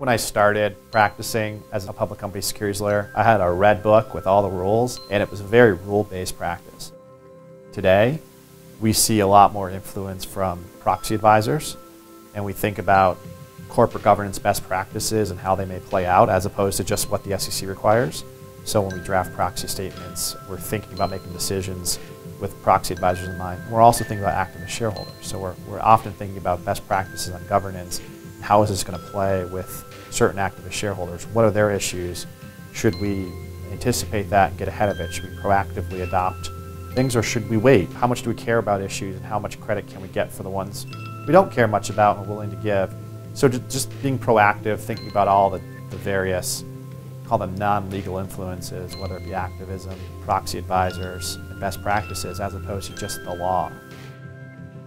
When I started practicing as a public company securities lawyer, I had a red book with all the rules, and it was a very rule-based practice. Today, we see a lot more influence from proxy advisors, and we think about corporate governance best practices and how they may play out as opposed to just what the SEC requires. So when we draft proxy statements, we're thinking about making decisions with proxy advisors in mind. We're also thinking about activist shareholders. So we're, we're often thinking about best practices on governance. How is this going to play with certain activist shareholders? What are their issues? Should we anticipate that and get ahead of it? Should we proactively adopt things or should we wait? How much do we care about issues and how much credit can we get for the ones we don't care much about and are willing to give? So just being proactive, thinking about all the, the various, call them non-legal influences, whether it be activism, proxy advisors, and best practices, as opposed to just the law.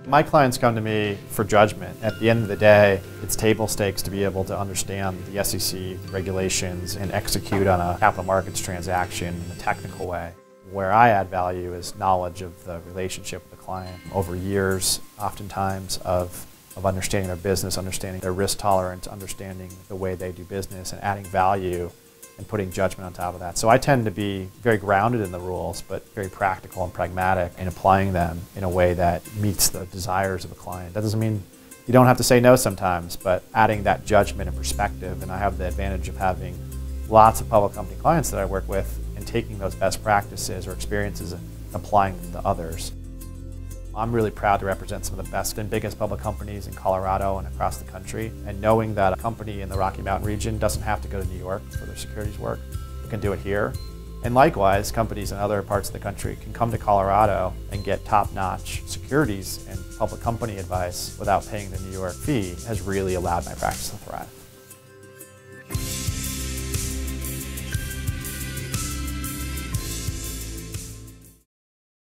My clients come to me for judgment. At the end of the day, it's table stakes to be able to understand the SEC regulations and execute on a capital markets transaction in a technical way. Where I add value is knowledge of the relationship with the client over years, oftentimes, of, of understanding their business, understanding their risk tolerance, understanding the way they do business, and adding value and putting judgment on top of that. So I tend to be very grounded in the rules, but very practical and pragmatic in applying them in a way that meets the desires of a client. That doesn't mean you don't have to say no sometimes, but adding that judgment and perspective, and I have the advantage of having lots of public company clients that I work with and taking those best practices or experiences and applying them to others. I'm really proud to represent some of the best and biggest public companies in Colorado and across the country. And knowing that a company in the Rocky Mountain region doesn't have to go to New York for their securities work, they can do it here. And likewise, companies in other parts of the country can come to Colorado and get top-notch securities and public company advice without paying the New York fee has really allowed my practice to thrive.